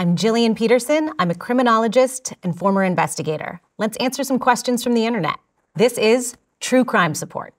I'm Jillian Peterson. I'm a criminologist and former investigator. Let's answer some questions from the internet. This is True Crime Support.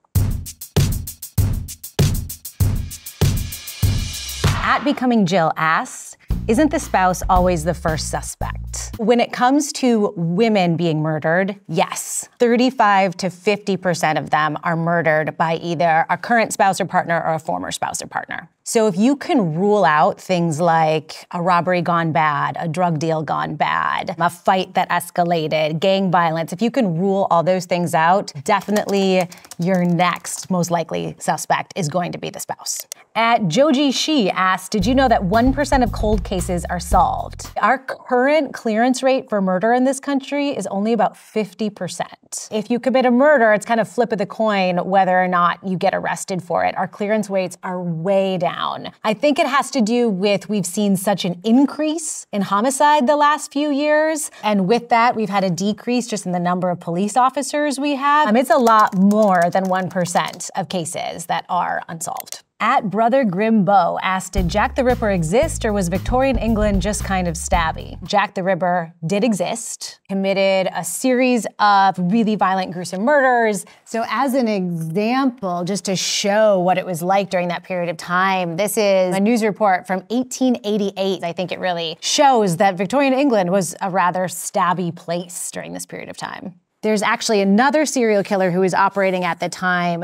At Becoming Jill asks, isn't the spouse always the first suspect? When it comes to women being murdered, yes, 35 to 50% of them are murdered by either a current spouse or partner or a former spouse or partner. So if you can rule out things like a robbery gone bad, a drug deal gone bad, a fight that escalated, gang violence, if you can rule all those things out, definitely your next most likely suspect is going to be the spouse. At Joji Shi asked, Did you know that 1% of cold cases are solved? Our current clearance rate for murder in this country is only about 50%. If you commit a murder, it's kind of flip of the coin whether or not you get arrested for it. Our clearance rates are way down down. I think it has to do with we've seen such an increase in homicide the last few years. And with that, we've had a decrease just in the number of police officers we have. Um, it's a lot more than 1% of cases that are unsolved. At Brother Grimbo asked, Did Jack the Ripper exist or was Victorian England just kind of stabby? Jack the Ripper did exist, committed a series of really violent, gruesome murders. So, as an example, just to show what it was like during that period of time, this is a news report from 1888. I think it really shows that Victorian England was a rather stabby place during this period of time. There's actually another serial killer who was operating at the time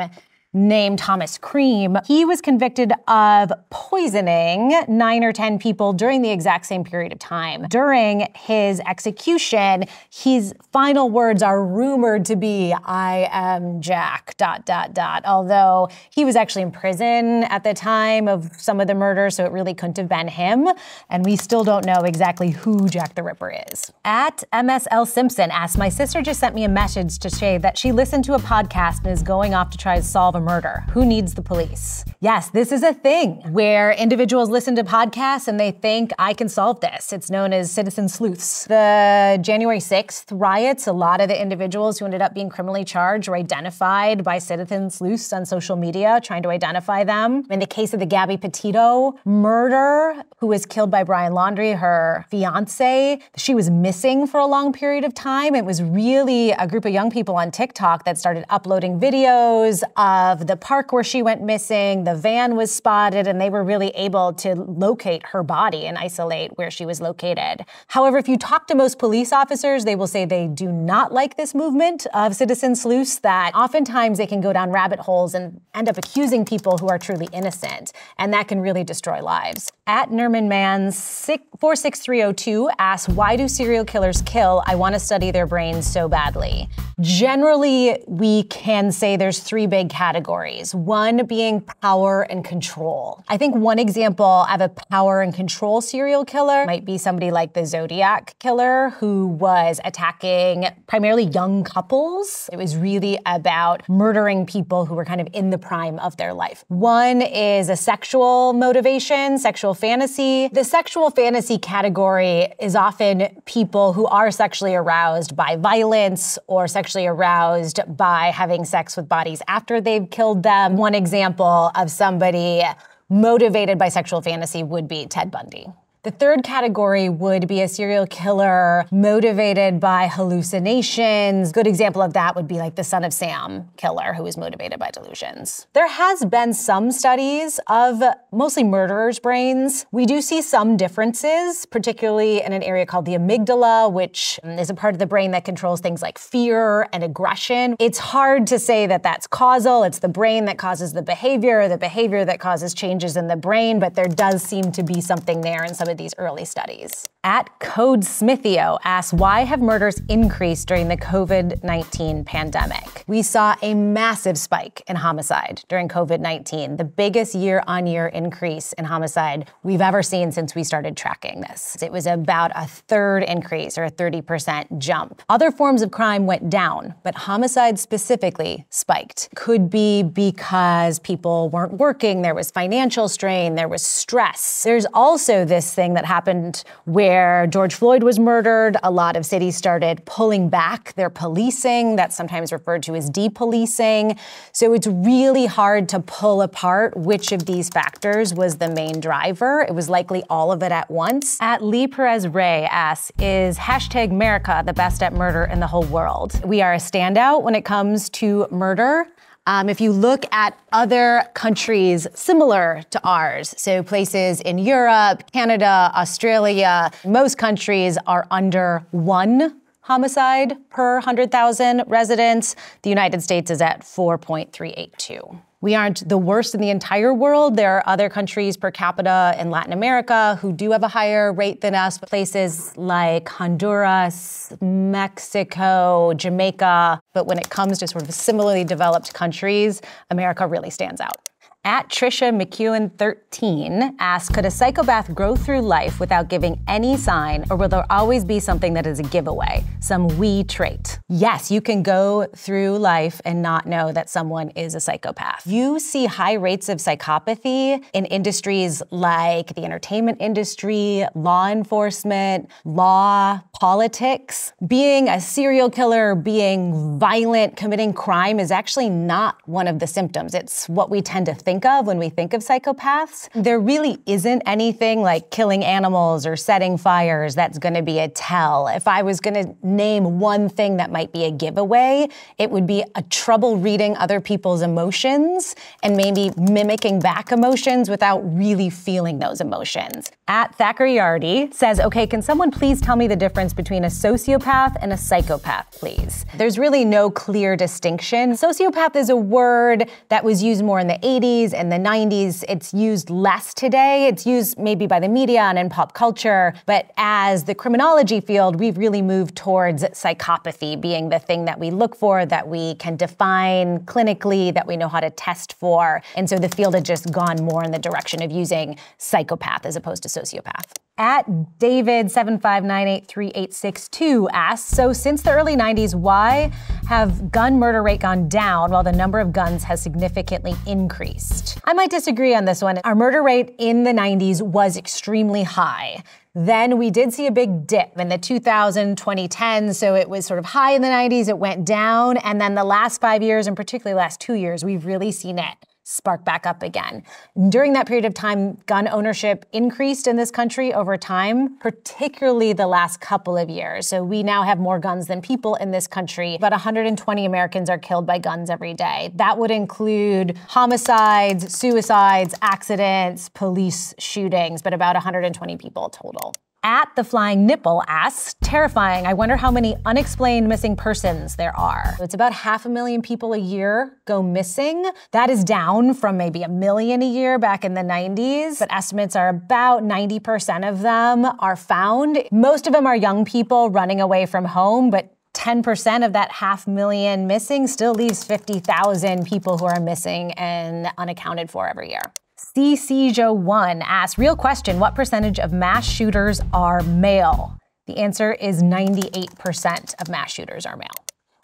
named Thomas Cream. He was convicted of poisoning nine or 10 people during the exact same period of time. During his execution, his final words are rumored to be, I am Jack, dot, dot, dot. Although he was actually in prison at the time of some of the murders, so it really couldn't have been him. And we still don't know exactly who Jack the Ripper is. At MSL Simpson asks, My sister just sent me a message to say that she listened to a podcast and is going off to try to solve a murder. Who needs the police? Yes, this is a thing where individuals listen to podcasts and they think, I can solve this. It's known as citizen sleuths. The January 6th riots, a lot of the individuals who ended up being criminally charged were identified by citizen sleuths on social media, trying to identify them. In the case of the Gabby Petito murder, who was killed by Brian Laundrie, her fiance, she was missing for a long period of time. It was really a group of young people on TikTok that started uploading videos of of the park where she went missing. The van was spotted, and they were really able to locate her body and isolate where she was located. However, if you talk to most police officers, they will say they do not like this movement of citizen sleuths, that oftentimes they can go down rabbit holes and end up accusing people who are truly innocent, and that can really destroy lives. At Nerman Man's 46302 asks, Why do serial killers kill? I want to study their brains so badly. Generally, we can say there's three big categories. One being power and control. I think one example of a power and control serial killer might be somebody like the Zodiac killer who was attacking primarily young couples. It was really about murdering people who were kind of in the prime of their life. One is a sexual motivation, sexual fantasy. The sexual fantasy category is often people who are sexually aroused by violence or sexually aroused by having sex with bodies after they've killed them. One example of somebody motivated by sexual fantasy would be Ted Bundy. The third category would be a serial killer motivated by hallucinations. Good example of that would be like the Son of Sam killer who was motivated by delusions. There has been some studies of mostly murderers' brains. We do see some differences, particularly in an area called the amygdala, which is a part of the brain that controls things like fear and aggression. It's hard to say that that's causal. It's the brain that causes the behavior, or the behavior that causes changes in the brain, but there does seem to be something there in some of these early studies. At Code Smithio asks, why have murders increased during the COVID 19 pandemic? We saw a massive spike in homicide during COVID 19, the biggest year on year increase in homicide we've ever seen since we started tracking this. It was about a third increase or a 30% jump. Other forms of crime went down, but homicide specifically spiked. Could be because people weren't working, there was financial strain, there was stress. There's also this thing that happened where where George Floyd was murdered, a lot of cities started pulling back their policing. That's sometimes referred to as depolicing. So it's really hard to pull apart which of these factors was the main driver. It was likely all of it at once. At Lee Perez Ray asks, is hashtag America the best at murder in the whole world? We are a standout when it comes to murder. Um, if you look at other countries similar to ours, so places in Europe, Canada, Australia, most countries are under one homicide per 100,000 residents. The United States is at 4.382. We aren't the worst in the entire world. There are other countries per capita in Latin America who do have a higher rate than us. Places like Honduras, Mexico, Jamaica. But when it comes to sort of similarly developed countries, America really stands out. At Trisha McEwen 13 asks, could a psychopath grow through life without giving any sign, or will there always be something that is a giveaway, some we trait? Yes, you can go through life and not know that someone is a psychopath. You see high rates of psychopathy in industries like the entertainment industry, law enforcement, law, politics. Being a serial killer, being violent, committing crime is actually not one of the symptoms. It's what we tend to think of when we think of psychopaths. There really isn't anything like killing animals or setting fires that's going to be a tell. If I was going to name one thing that might be a giveaway, it would be a trouble reading other people's emotions and maybe mimicking back emotions without really feeling those emotions. At Thackeray Yardy says, okay, can someone please tell me the difference between a sociopath and a psychopath, please? There's really no clear distinction. Sociopath is a word that was used more in the 80s 80s and the 90s. It's used less today. It's used maybe by the media and in pop culture. But as the criminology field, we've really moved towards psychopathy being the thing that we look for, that we can define clinically, that we know how to test for. And so the field had just gone more in the direction of using psychopath as opposed to sociopath. At David75983862 asks, so since the early 90s, why have gun murder rate gone down while the number of guns has significantly increased? I might disagree on this one. Our murder rate in the 90s was extremely high. Then we did see a big dip in the 2000, 2010. So it was sort of high in the 90s, it went down. And then the last five years, and particularly last two years, we've really seen it spark back up again. During that period of time, gun ownership increased in this country over time, particularly the last couple of years. So we now have more guns than people in this country. About 120 Americans are killed by guns every day. That would include homicides, suicides, accidents, police shootings, but about 120 people total at the flying nipple asks, terrifying, I wonder how many unexplained missing persons there are. It's about half a million people a year go missing. That is down from maybe a million a year back in the 90s, but estimates are about 90% of them are found. Most of them are young people running away from home, but 10% of that half million missing still leaves 50,000 people who are missing and unaccounted for every year. CCJO1 asks, real question, what percentage of mass shooters are male? The answer is 98% of mass shooters are male.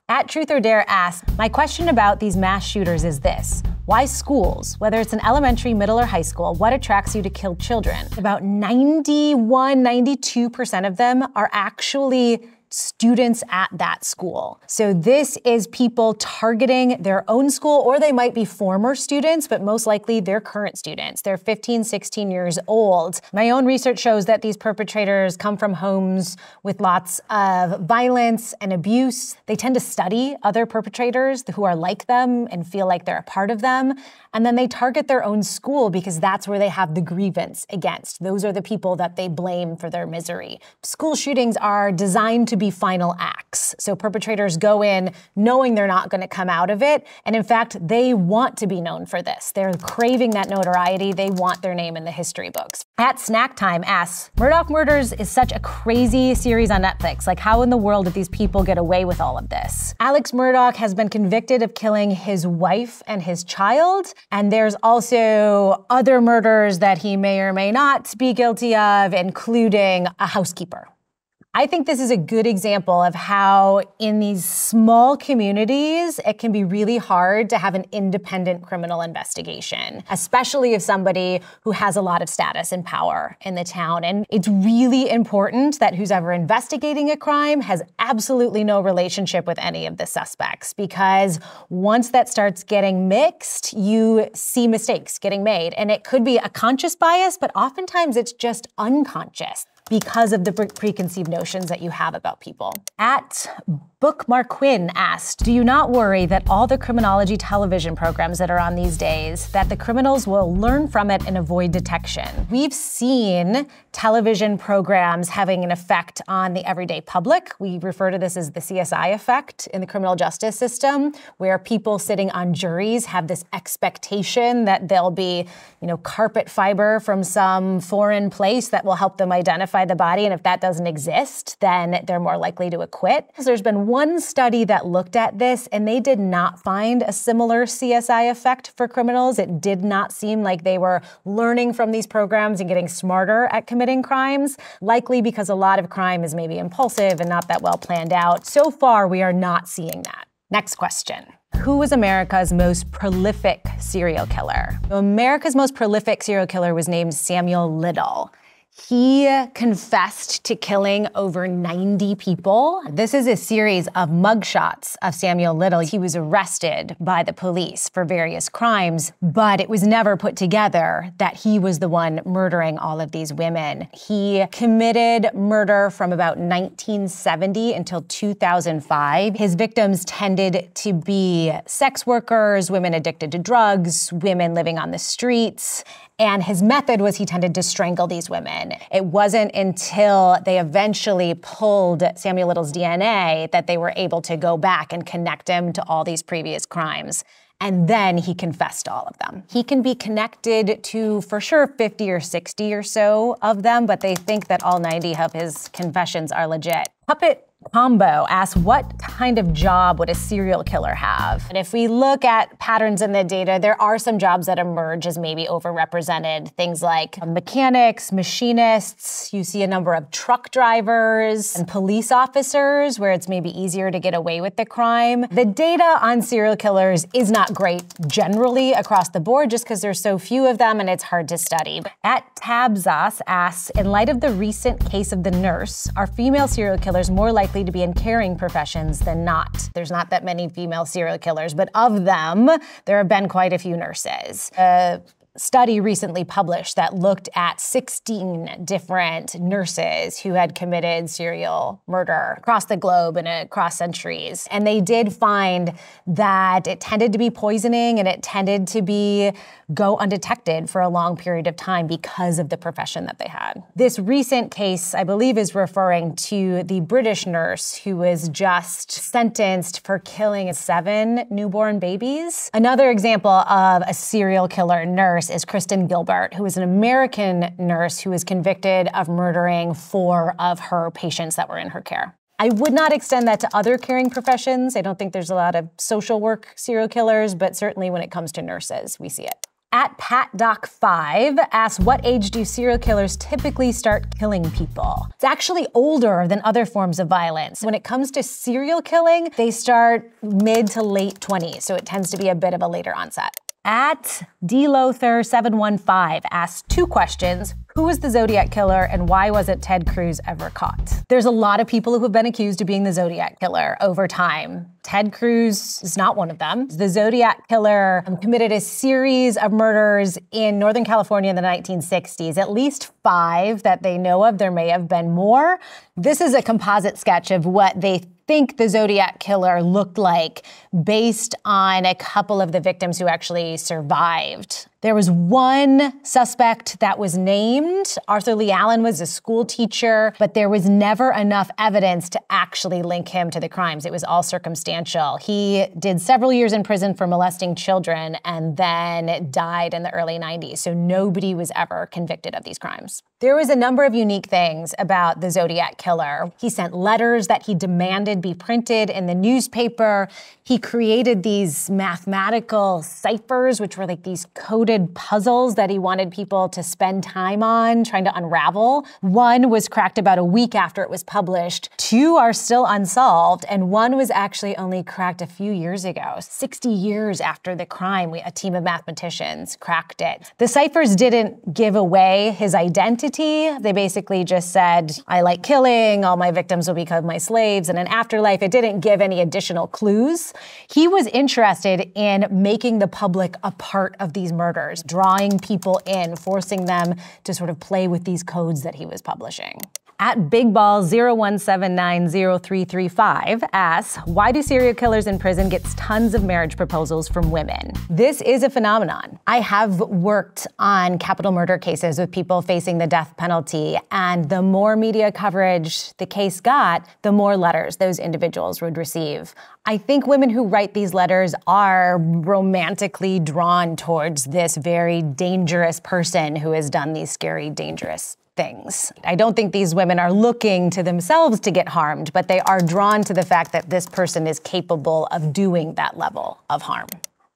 At Truth or Dare asks, my question about these mass shooters is this. Why schools? Whether it's an elementary, middle, or high school, what attracts you to kill children? About 91, 92% of them are actually students at that school. So this is people targeting their own school, or they might be former students, but most likely they're current students. They're 15, 16 years old. My own research shows that these perpetrators come from homes with lots of violence and abuse. They tend to study other perpetrators who are like them and feel like they're a part of them. And then they target their own school because that's where they have the grievance against. Those are the people that they blame for their misery. School shootings are designed to be final acts. So perpetrators go in knowing they're not going to come out of it. And in fact, they want to be known for this. They're craving that notoriety. They want their name in the history books. At Snack Time asks, Murdaugh Murders is such a crazy series on Netflix. Like, how in the world did these people get away with all of this? Alex Murdaugh has been convicted of killing his wife and his child. And there's also other murders that he may or may not be guilty of, including a housekeeper. I think this is a good example of how, in these small communities, it can be really hard to have an independent criminal investigation, especially if somebody who has a lot of status and power in the town. And it's really important that who's ever investigating a crime has absolutely no relationship with any of the suspects, because once that starts getting mixed, you see mistakes getting made. And it could be a conscious bias, but oftentimes it's just unconscious because of the preconceived notions that you have about people. At Bookmark Quinn asked, Do you not worry that all the criminology television programs that are on these days, that the criminals will learn from it and avoid detection? We've seen television programs having an effect on the everyday public. We refer to this as the CSI effect in the criminal justice system, where people sitting on juries have this expectation that there'll be, you know, carpet fiber from some foreign place that will help them identify the body. And if that doesn't exist, then they're more likely to acquit. There's been one study that looked at this and they did not find a similar CSI effect for criminals. It did not seem like they were learning from these programs and getting smarter at committing crimes, likely because a lot of crime is maybe impulsive and not that well planned out. So far, we are not seeing that. Next question. Who was America's most prolific serial killer? America's most prolific serial killer was named Samuel Little. He confessed to killing over 90 people. This is a series of mugshots of Samuel Little. He was arrested by the police for various crimes, but it was never put together that he was the one murdering all of these women. He committed murder from about 1970 until 2005. His victims tended to be sex workers, women addicted to drugs, women living on the streets, and his method was he tended to strangle these women. It wasn't until they eventually pulled Samuel Little's DNA that they were able to go back and connect him to all these previous crimes. And then he confessed all of them. He can be connected to, for sure, 50 or 60 or so of them, but they think that all 90 of his confessions are legit. Puppet Combo asks, what kind of job would a serial killer have? And if we look at patterns in the data, there are some jobs that emerge as maybe overrepresented. Things like mechanics, machinists, you see a number of truck drivers and police officers where it's maybe easier to get away with the crime. The data on serial killers is not great generally across the board just because there's so few of them and it's hard to study. At Tabzas asks, in light of the recent case of the nurse, are female serial killers more likely likely to be in caring professions than not. There's not that many female serial killers, but of them, there have been quite a few nurses. Uh, study recently published that looked at 16 different nurses who had committed serial murder across the globe and across centuries. And they did find that it tended to be poisoning and it tended to be go undetected for a long period of time because of the profession that they had. This recent case, I believe, is referring to the British nurse who was just sentenced for killing seven newborn babies. Another example of a serial killer nurse nurse is Kristen Gilbert, who is an American nurse who was convicted of murdering four of her patients that were in her care. I would not extend that to other caring professions. I don't think there's a lot of social work serial killers, but certainly when it comes to nurses, we see it. At PatDoc5 asks, what age do serial killers typically start killing people? It's actually older than other forms of violence. When it comes to serial killing, they start mid to late 20s, so it tends to be a bit of a later onset. At DLother715 asked two questions. Who was the Zodiac killer and why wasn't Ted Cruz ever caught? There's a lot of people who have been accused of being the Zodiac killer over time. Ted Cruz is not one of them. The Zodiac killer um, committed a series of murders in Northern California in the 1960s, at least five that they know of. There may have been more. This is a composite sketch of what they think the Zodiac killer looked like based on a couple of the victims who actually survived there was one suspect that was named. Arthur Lee Allen was a school teacher, but there was never enough evidence to actually link him to the crimes. It was all circumstantial. He did several years in prison for molesting children and then died in the early 90s. So nobody was ever convicted of these crimes. There was a number of unique things about the Zodiac killer. He sent letters that he demanded be printed in the newspaper. He created these mathematical ciphers, which were like these coded puzzles that he wanted people to spend time on, trying to unravel. One was cracked about a week after it was published. Two are still unsolved, and one was actually only cracked a few years ago. 60 years after the crime, we, a team of mathematicians cracked it. The ciphers didn't give away his identity. They basically just said, I like killing, all my victims will become my slaves, and an afterlife. It didn't give any additional clues. He was interested in making the public a part of these murders, drawing people in, forcing them to sort of play with these codes that he was publishing. At Big BigBall01790335 asks, why do serial killers in prison get tons of marriage proposals from women? This is a phenomenon. I have worked on capital murder cases with people facing the death penalty, and the more media coverage the case got, the more letters those individuals would receive. I think women who write these letters are romantically drawn towards this very dangerous person who has done these scary, dangerous things. I don't think these women are looking to themselves to get harmed, but they are drawn to the fact that this person is capable of doing that level of harm.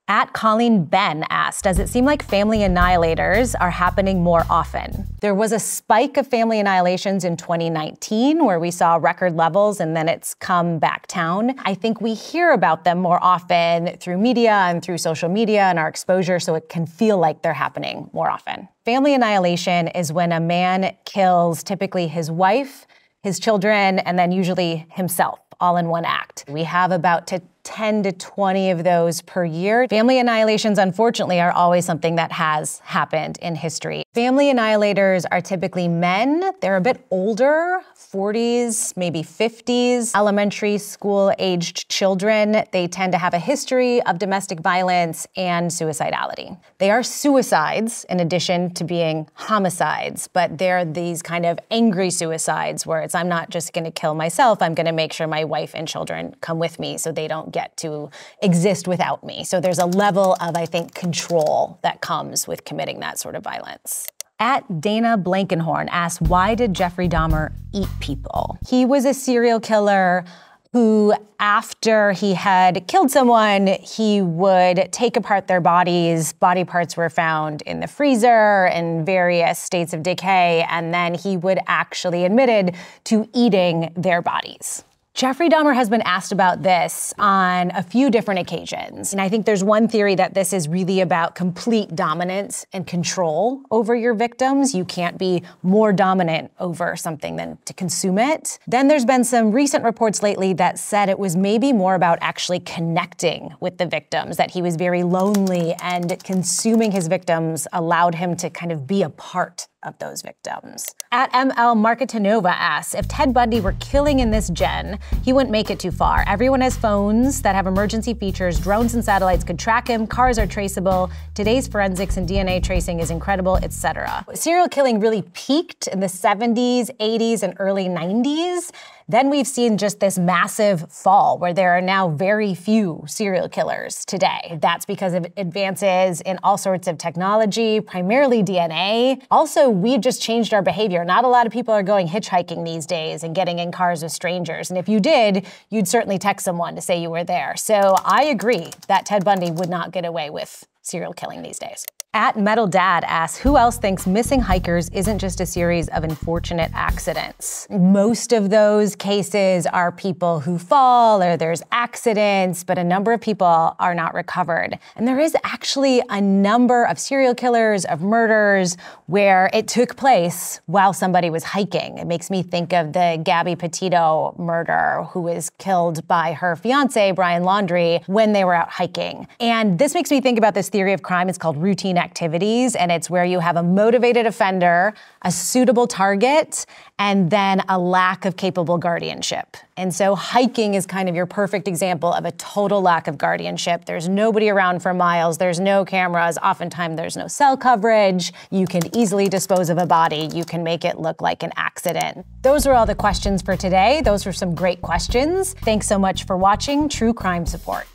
At Colleen Ben asked, Does it seem like family annihilators are happening more often? There was a spike of family annihilations in 2019 where we saw record levels and then it's come back down. I think we hear about them more often through media and through social media and our exposure, so it can feel like they're happening more often. Family annihilation is when a man kills typically his wife, his children, and then usually himself all in one act. We have about to 10 to 20 of those per year. Family annihilations, unfortunately, are always something that has happened in history. Family annihilators are typically men. They're a bit older, 40s, maybe 50s, elementary school aged children. They tend to have a history of domestic violence and suicidality. They are suicides in addition to being homicides, but they're these kind of angry suicides where it's I'm not just going to kill myself, I'm going to make sure my wife and children come with me so they don't get to exist without me. So there's a level of, I think, control that comes with committing that sort of violence. At Dana Blankenhorn asks, why did Jeffrey Dahmer eat people? He was a serial killer who, after he had killed someone, he would take apart their bodies. Body parts were found in the freezer in various states of decay, and then he would actually admitted to eating their bodies. Jeffrey Dahmer has been asked about this on a few different occasions. And I think there's one theory that this is really about complete dominance and control over your victims. You can't be more dominant over something than to consume it. Then there's been some recent reports lately that said it was maybe more about actually connecting with the victims, that he was very lonely and consuming his victims allowed him to kind of be a part of those victims. At ML Marketanova asks, if Ted Bundy were killing in this gen, he wouldn't make it too far. Everyone has phones that have emergency features, drones and satellites could track him, cars are traceable, today's forensics and DNA tracing is incredible, etc. Serial killing really peaked in the 70s, 80s, and early 90s. Then we've seen just this massive fall where there are now very few serial killers today. That's because of advances in all sorts of technology, primarily DNA. Also, we've just changed our behavior. Not a lot of people are going hitchhiking these days and getting in cars with strangers. And if you did, you'd certainly text someone to say you were there. So I agree that Ted Bundy would not get away with serial killing these days. At Metal Dad asks, who else thinks missing hikers isn't just a series of unfortunate accidents? Most of those cases are people who fall or there's accidents, but a number of people are not recovered. And there is actually a number of serial killers, of murders, where it took place while somebody was hiking. It makes me think of the Gabby Petito murder, who was killed by her fiance, Brian Laundrie, when they were out hiking. And this makes me think about this theory of crime. It's called routine activities, and it's where you have a motivated offender, a suitable target, and then a lack of capable guardianship. And so hiking is kind of your perfect example of a total lack of guardianship. There's nobody around for miles, there's no cameras, oftentimes there's no cell coverage. You can easily dispose of a body, you can make it look like an accident. Those are all the questions for today. Those were some great questions. Thanks so much for watching True Crime Support.